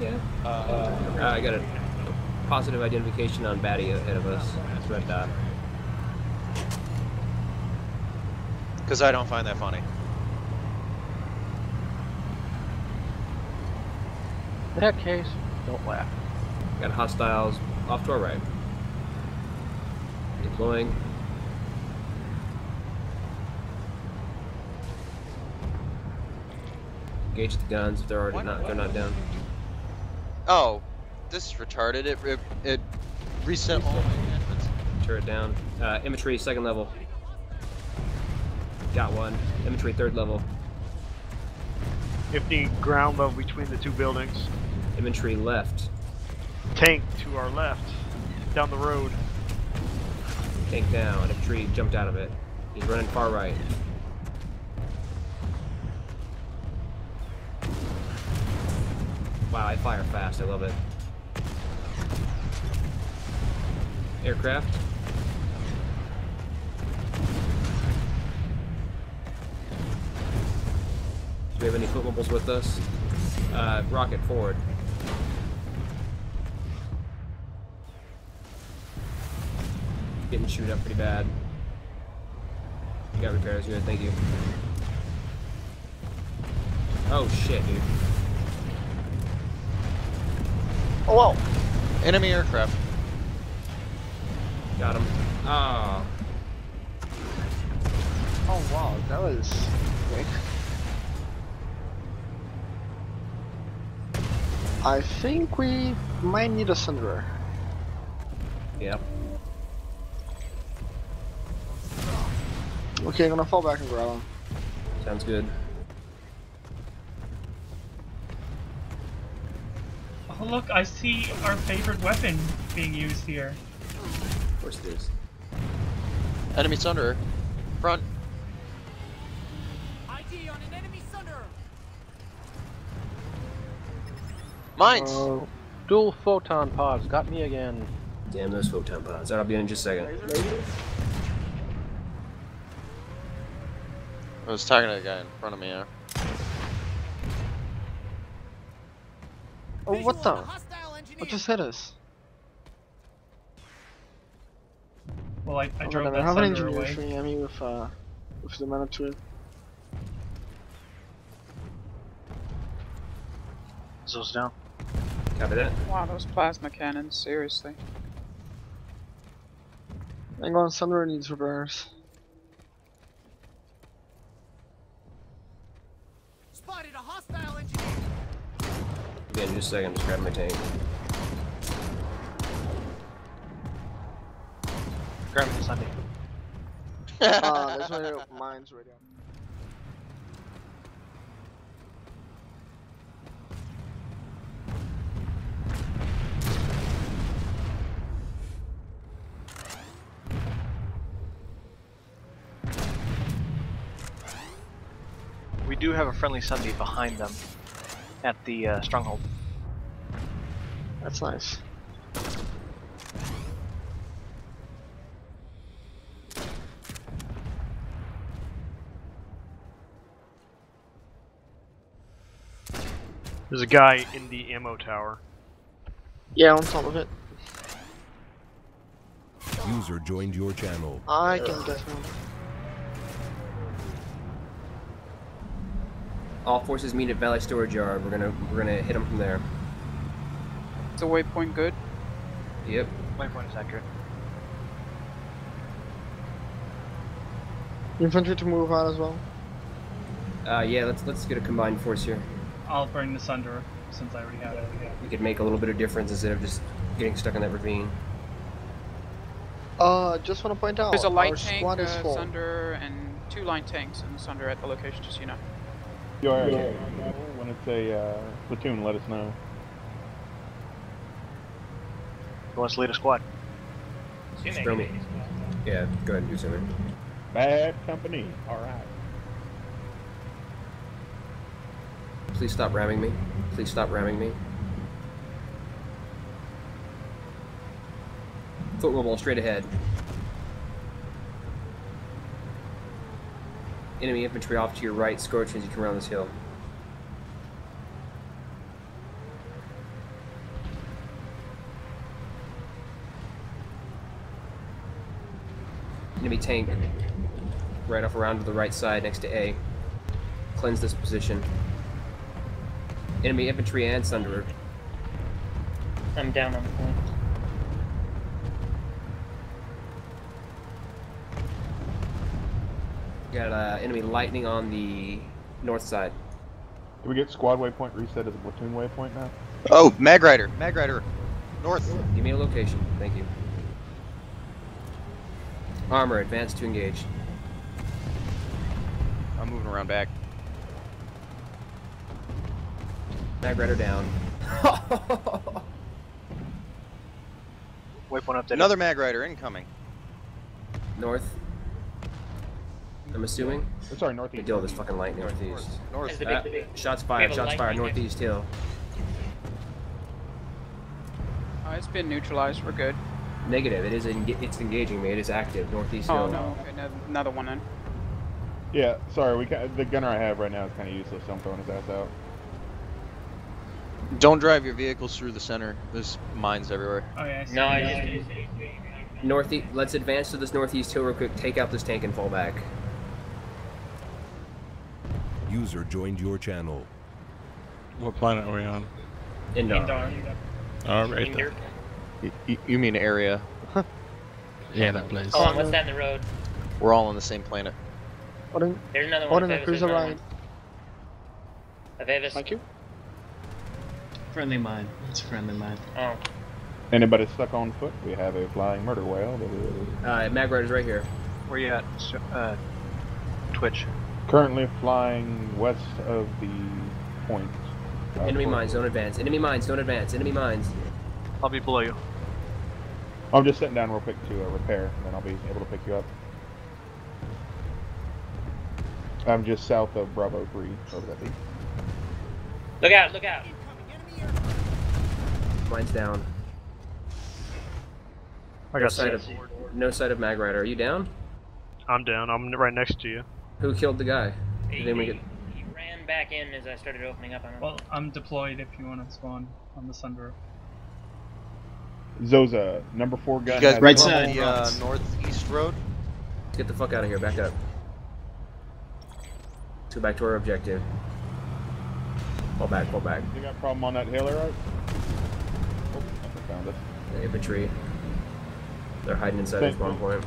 Yeah. Uh, Uh, I got a positive identification on Batty ahead of us. It's red dot. Because I don't find that funny. In that case, don't laugh. Got hostiles off to our right. Deploying. Engage the guns if they're already Why not not? they're not down. Oh, this is retarded. It it, it reset all my enhancements. Turret down. Uh, infantry second level. Got one. Infantry third level. 50 ground level between the two buildings. Infantry left. Tank to our left. Down the road. Tank down. Infantry jumped out of it. He's running far right. Wow, I fire fast. I love it. Aircraft. Do we have any footables with us? Uh, rocket forward. Getting chewed up pretty bad. You got repairs, good, thank you. Oh shit, dude. Oh, whoa! Enemy aircraft. Got him. Ah, Oh wow, that was quick. I think we might need a Sunderer. yep. Okay, I'm gonna fall back and grab him. Sounds good. Oh look, I see our favorite weapon being used here. Of course it is. Enemy Sunderer. Front. ID on an enemy Sunderer. Mines. Oh, dual photon pods got me again. Damn those photon pods. Alright, I'll be in just a second. I was talking to the guy in front of me. Yeah. Oh, what the? on a hostile engineer. What just hit us? Well, I, I Oh, drove whatever. that Have an engineer away. shooting at me with uh with the Minotaur. Zo's down. Copy that. Wow, those plasma cannons, seriously. Hang on, Sunderer needs repairs. Spotted a hostile engineer. I'll be in just a second. Just grab my tank. Grab me Sunday. uh, there's no mines right now. We do have a friendly Sunday behind them at the uh, stronghold. That's nice. There's a guy in the ammo tower. Yeah, on top of it. User joined your channel. I can get him. All forces meet at Valley Storage Yard. We're gonna we're gonna hit them from there. Is the waypoint good? Yep. Waypoint is accurate. Infantry to move on as well. Uh, yeah. Let's let's get a combined force here. I'll bring the Sunderer since I already have it. We could make a little bit of difference instead of just getting stuck in that ravine. Uh, just want to point out, There's a light our tank, squad is uh, full. Sunder, and two line tanks and Sunder at the location, just so you know. You are, when it's a uh, platoon, let us know. Who wants to lead a squad? Just throw me. Yeah. Go ahead and do something. Bad company. All right. Please stop ramming me. Please stop ramming me. Foot roll straight ahead. enemy infantry off to your right, scorching as you come around this hill. Enemy tank right off around to the right side next to A. Cleanse this position. Enemy infantry and Sunderer. I'm down on point. Got uh, enemy lightning on the north side. Did we get squad waypoint reset as a platoon waypoint now? Oh, Mag Rider, Mag Rider, north. Give me a location. Thank you. Armor, advance to engage. I'm moving around back. Mag Rider down. Waypoint updated. Another Mag Rider incoming. North. I'm assuming. Oh, sorry, We northeast. deal with this fucking light northeast. North. Is the Uh, big, big, shots We fired, a shots fired, northeast hill. Oh, it's been neutralized. We're good. Negative, it is enga- it's engaging me, it is active, northeast Oh hill. no. Okay, no- another one then. Yeah, sorry, we ca the gunner I have right now is kind of useless, so I'm throwing his ass out. Don't drive your vehicles through the center. There's mines everywhere. Oh yeah. I see. No, I just. Northeast, let's advance to this northeast hill real quick, take out this tank and fall back. User joined your channel. What planet are we on? Indar. Indar. Oh, right Indar. there. Y- y- you mean area? Yeah, that place. Oh, what's that in the road? We're all on the same planet. Odin, There's another one. Odin, Avevis, cruise there's another around. one. Avevis. Thank you. Friendly mine. It's a friendly mine. Oh, Anybody stuck on foot? We have a flying murder whale that is Uh, Mag Rider's right here. Where you at? S- Uh, Twitch. Currently flying west of the point. uh, Enemy mines, don't advance. Enemy mines, don't advance. Enemy mines. I'll be below you. I'm just sitting down real quick to uh, repair, and then I'll be able to pick you up. I'm just south of Bravo 3, over that beat. look out! Look out! Incoming enemy air. Mines down. I No got sight of, six. no sight of Mag Rider. Are you down? I'm down. I'm right next to you. Who killed the guy? He, Then we get- he ran back in as I started opening up on him. Well, I'm deployed if you want to spawn on the Sunderer. Zoza, number 4 gun. You guys Right side. the uh, northeast road. Get the fuck out of here. Back up. Let's go back to our objective. Fall back, fall back. You got a problem on that hill, right? Oh, I found us. The infantry. They're hiding inside Same the spawn point.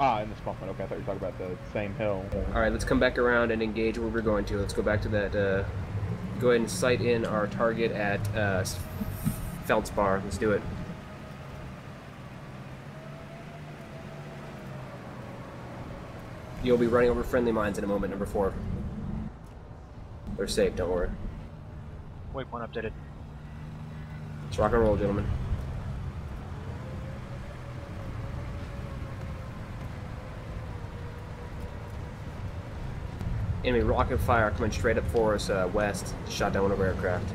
Ah, in the spawn point. Okay, I thought you were talking about the same hill. Alright, let's come back around and engage where we're going to. Let's go back to that, uh, go ahead and sight in our target at, uh, Feldspar. Let's do it. You'll be running over friendly mines in a moment, number four. They're safe, don't worry. Waypoint updated. Let's rock and roll, gentlemen. Enemy rocket fire coming straight up for us, uh, west. Shot down one of our aircraft.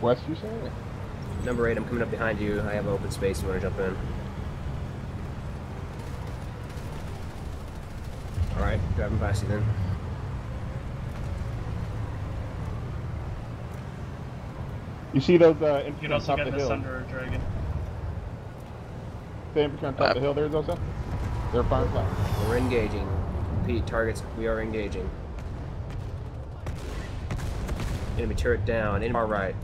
West, you say? Number eight, I'm coming up behind you. I have open space. You want to jump in? All right, driving past you then. You see those uh, You infantry can on top get of the the hill? Sunderer Dragon. The infantry on top of the hill There's also. They're firing flat. We're engaging. Repeat targets. We are engaging. Enemy turret down. Enemy our right.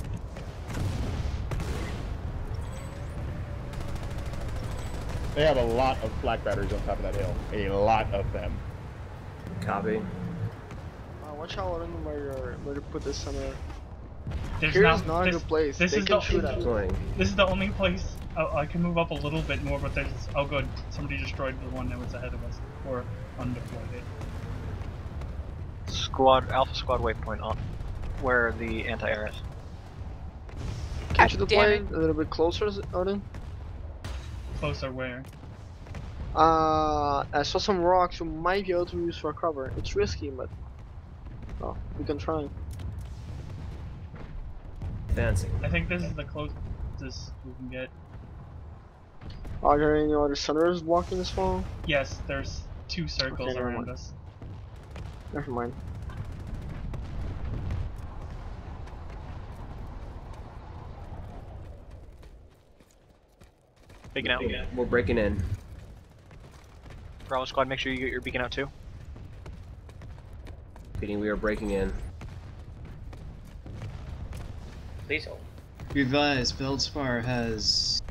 They have a lot of flak batteries on top of that hill. A lot of them. Copy. Uh, watch out, Odin, where you're, where you put this Sunderer. There's Here not, is not a this, good place. This They is can the shoot at you. This is the only place oh, I can move up a little bit more, but there's oh good, somebody destroyed the one that was ahead of us or undeployed it. Squad Alpha Squad waypoint on where the anti-air is. Can't you God a little bit closer, Odin? Closer where? Uh, I saw some rocks you might be able to use for cover. It's risky, but oh, we can try. Advancing. I think this is the closest we can get. Are there any other Sunderers blocking this wall? Yes, there's two circles never around mind. us. Never mind. Taking out. We're breaking in. Bravo squad, make sure you get your beacon out too. Repeating, we are breaking in. Please hold. Revise, Feldspar has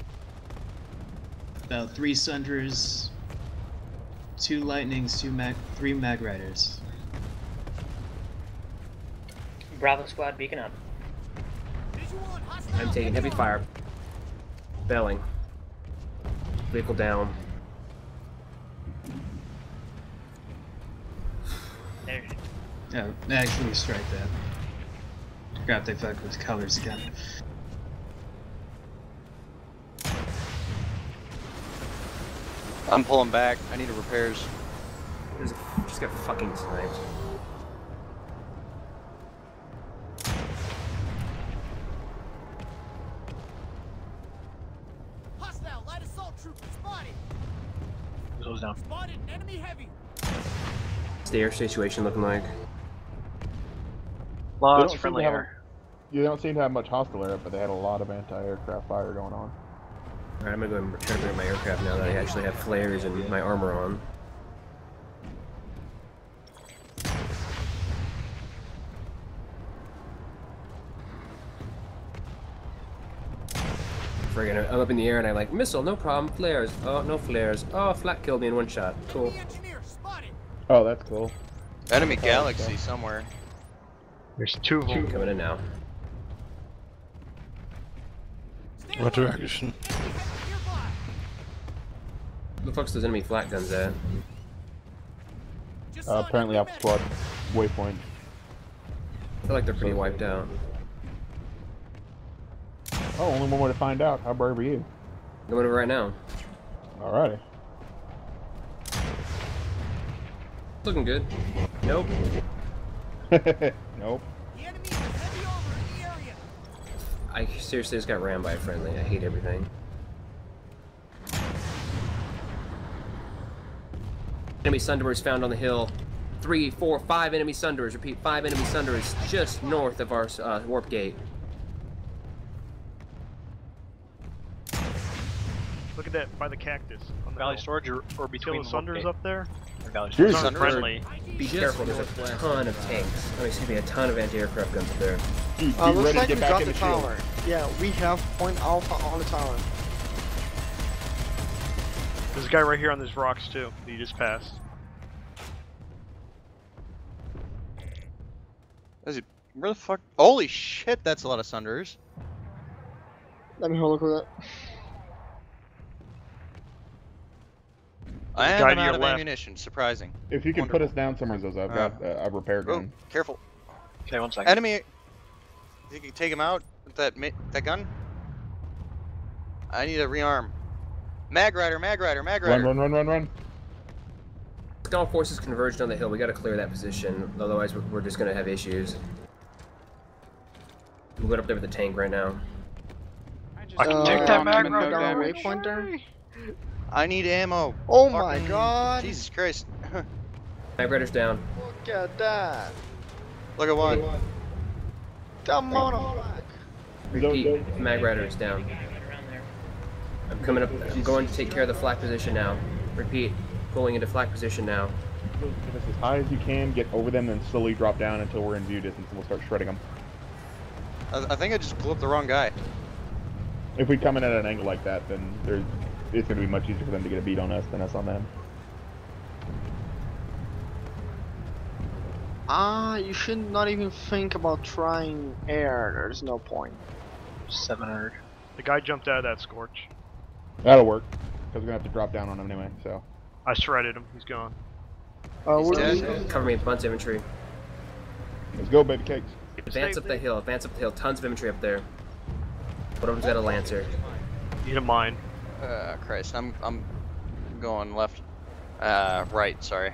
about three Sunders, two Lightnings, two Mag, three Mag Riders. Bravo squad, beacon up. I'm taking heavy fire. Belling. Vehicle down. There. Oh, actually strike that. Crap, they fucked with colors again. I'm pulling back. I need repairs. There's a, just got fucking sniped. Hostile light assault trooper spotted. Goes down. Spotted enemy heavy. What's the air situation looking like? Lots of friendly to have air. You don't seem to have much hostile air, but they had a lot of anti-aircraft fire going on. Alright, I'm gonna go and return to my aircraft now that I actually have flares and my armor on. Friggin', I'm up in the air and I like, missile, no problem, flares. Oh, no flares. Oh, flat killed me in one shot. Cool. Oh, that's cool. Enemy oh, galaxy somewhere. There's two of them. Coming in now. What direction? The fuck's those enemy flat guns at? Uh, apparently Alpha Squad waypoint. I feel like they're pretty wiped out. Oh, only one way to find out. How brave are you? Going over right now. Alrighty. Looking good. Nope. nope. I seriously just got rammed by a friendly. I hate everything. Enemy Sunderers found on the hill. Three, four, five enemy Sunderers. Repeat, five enemy Sunderers just north of our uh, warp gate. Look at that by the cactus. On the Valley hill. storage or, or between the the Sunders up there. Or Valley These storage. aren't friendly. Be Just careful, there's a ton of tanks. Oh, excuse me, a ton of anti-aircraft guns up there. Uh, looks like we got the tower. Yeah, we have point alpha on the tower. There's a guy right here on these rocks too. That you just passed. Is it where the fuck? Holy shit, that's a lot of sunders. Let me have a look at that. I am out of left. ammunition. Surprising. If you can put us down somewhere, those I've got uh, a repair Oh, gun. careful. Okay, one second. Enemy. You can take him out with that that gun. I need a rearm. Mag Rider, Mag Rider, Mag Run, Rider. run, run, run, run. All forces converged on the hill. We gotta clear that position, otherwise we're- we're just gonna have issues. We'll go up there with the tank right now. I can take Uh, that mag put down rider. a waypoint there. I need ammo. Oh my god! Jesus Christ. Mag Rider's down. Look at that! Look at one. The monoplaque! Repeat, Mag Rider is down. I'm coming up. I'm going to take care of the flak position now. Repeat, pulling into flak position now. Get us as high as you can, get over them, and slowly drop down until we're in view distance, and we'll start shredding them. I, I think I just blew up the wrong guy. If we come in at an angle like that, then there's, it's going to be much easier for them to get a beat on us than us on them. Ah, you should not even think about trying air. There's no point. 700. The guy jumped out of that scorch. That'll work, because we're going to have to drop down on him anyway, so. I shredded him. He's gone. Uh, He's what dead. Cover me with bunch of infantry. Let's go, baby cakes. Advance up the hill. Advance up the hill. Tons of infantry up there. One of them's got a lancer. Need a mine. Uh, Christ, I'm I'm going left. Uh, right. Sorry.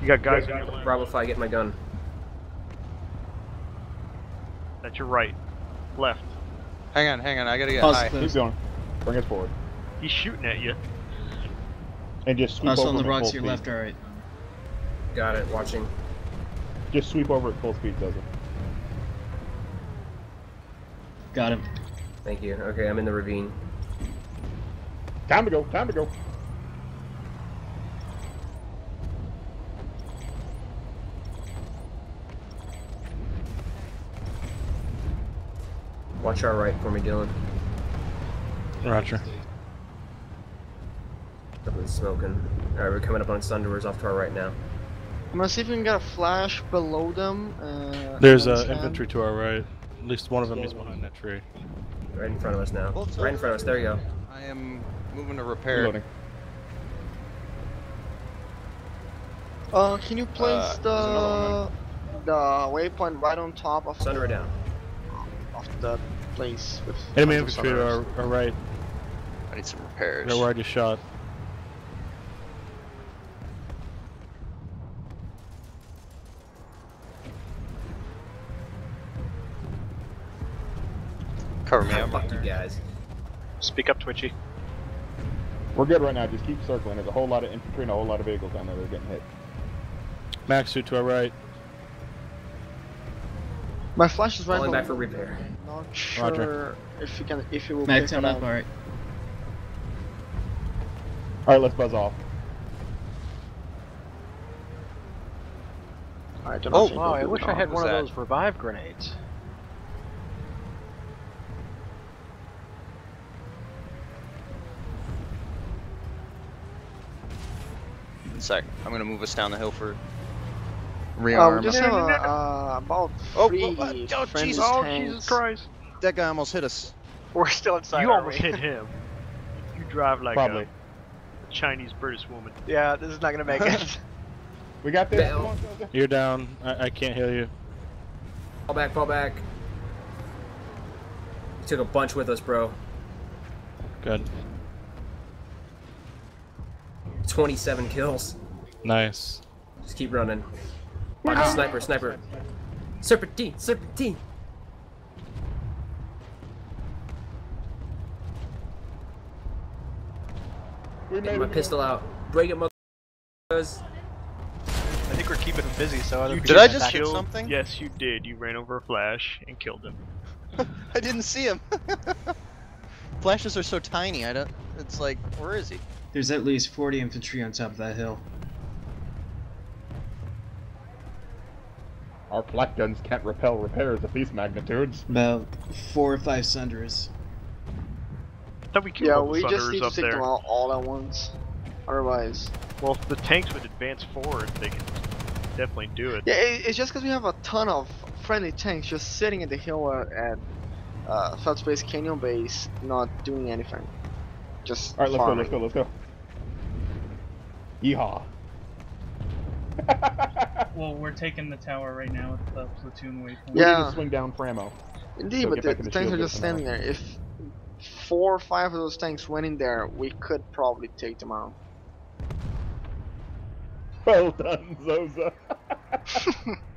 You got guys on your left. Bravo 5, get my gun. That's your right. Left. Hang on, hang on. I gotta get Pause high. the- Keep going. Bring it forward. He's shooting at you. And just sweep Also over on the rocks full to your speed. left or right. Got it. Watching. Just sweep over at full speed, does it? Got him. Thank you. Okay, I'm in the ravine. Time to go, time to go. Watch our right for me, Dylan. Roger. Definitely smoking. Alright, we're coming up on Sunderers off to our right now. I'm gonna see if we can get a flash below them. Uh, There's and uh, infantry to our right. At least one of them is behind that tree. Right in front of us now. Hold Right in front of us. There you go. I am moving to repair. Reloading. Uh, can you place Uh, the the waypoint right on top of Sunderer down. of the place with Enemy infantry to our, our right. I need some repairs. They're where I just shot. Cover me up. Fuck you guys. Speak up, Twitchy. We're good right now. Just keep circling. There's a whole lot of infantry and a whole lot of vehicles down there that are getting hit. Max suit to our right. My flash is right Falling below. back for repair. Not Roger. sure if you can if you will Mag pick time it up, up. alright. All right, let's buzz off. I do Oh, not think Wow, we'll I wish I had was one of that? those revive grenades. One sec. I'm gonna move us down the hill for rearm. we just have uh, uh, about Oh, three oh, oh, oh, friendly Jesus. Oh, tanks. Jesus Christ! that guy almost hit us. We're still inside. you almost hit him. You drive like Probably. a Chinese British woman. Yeah, this is not gonna make it. We got this. Down. On, soldier. You're down. I, I can't heal you. Fall back, fall back. We took a bunch with us, bro. Good. 27 kills. Nice. Just keep running. Watch, oh. sniper, sniper. Serpentine, serpentine. We Get my pistol out. Break it, motherfuckers. I think we're keeping him busy, so other You people Did I can just attack. hit something? Yes, you did. You ran over a flash and killed him. I didn't see him. Flashes are so tiny. I don't. It's like, where is he? There's at least 40 infantry on top of that hill. Our flak guns can't repel repairs of these magnitudes. About four or five Sunderers. I thought we killed Yeah, all the we just need to up take there. them out all at once. Otherwise, Well, if the tanks would advance forward, they can definitely do it. yeah, it's just because we have a ton of friendly tanks just sitting at the hill uh, at uh, Feldspar Canyon Base, not doing anything. Just All right, let's go. Let's go. Let's go. Yeehaw. Well, we're taking the tower right now with the platoon waypoint. We need Yeah. to swing down Framo. Indeed, So but the, in the the tanks are just standing there. If four or five of those tanks went in there, we could probably take them out. Well done, Zoza.